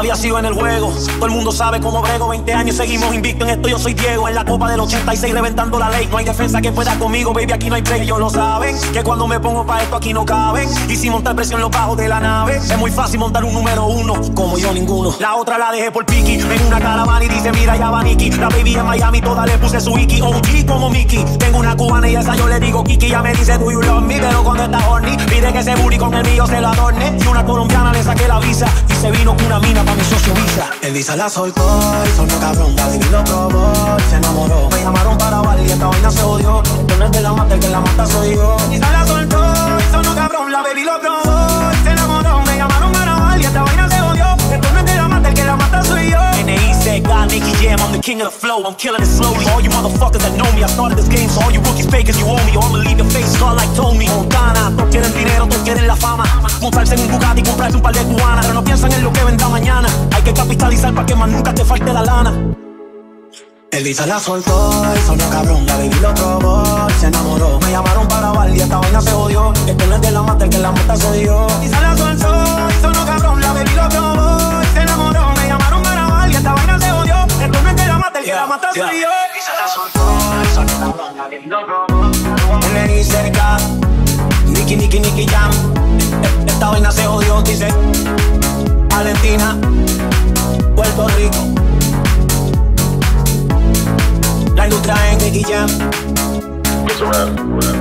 todavía sigo en el juego. Todo el mundo sabe cómo brego. 20 años seguimos invicto en esto. Yo soy Diego. En la copa del 86 reventando la ley. No hay defensa que pueda conmigo, baby. Aquí no hay play. Ellos lo saben. Que cuando me pongo pa' esto aquí no caben. Y si montar presión los bajos de la nave. Es muy fácil montar un número uno. Como yo ninguno. La otra la dejé por Piki. En una caravana y dice, mira, ya va Nicky. La baby en Miami, toda le puse su Iki. OG como Mickey. Tengo una cubana y esa yo le digo Kiki. Ya me dice, do you love me? Pero cuando está horny, pide que ese booty con el mío se lo adorne. Y una colombiana le saqué la visa. Y se vino con una mina pa' mi socio Visa. El Visa la soltó y sonó cabrón. La baby lo probó y se enamoró. Me llamaron para bailar y esta vaina se odió. Esto no es de la mata, el que la mata soy yo. King of the flow. I'm killing it slowly. All you motherfuckers that know me, I started this game, so all you rookies fakers, you owe me. Or I'ma leave your face scar like Tony. Montana, todos quieren dinero, todos quieren la fama. Montarse en un Bugatti y comprarse un par de cubanas. Pero no piensan en lo que vendrá mañana. Hay que capitalizar para que más nunca te falte la lana. El Visa la soltó, y sonó cabrón, la baby lo probó, se enamoró. Me el que la mata soy yo. Y lo probó. NNI cerca, Nicky, Nicky, Nicky Jam. Esta vaina se odió, dice Valentina, Puerto Rico. La industria en Nicky Jam. It's a.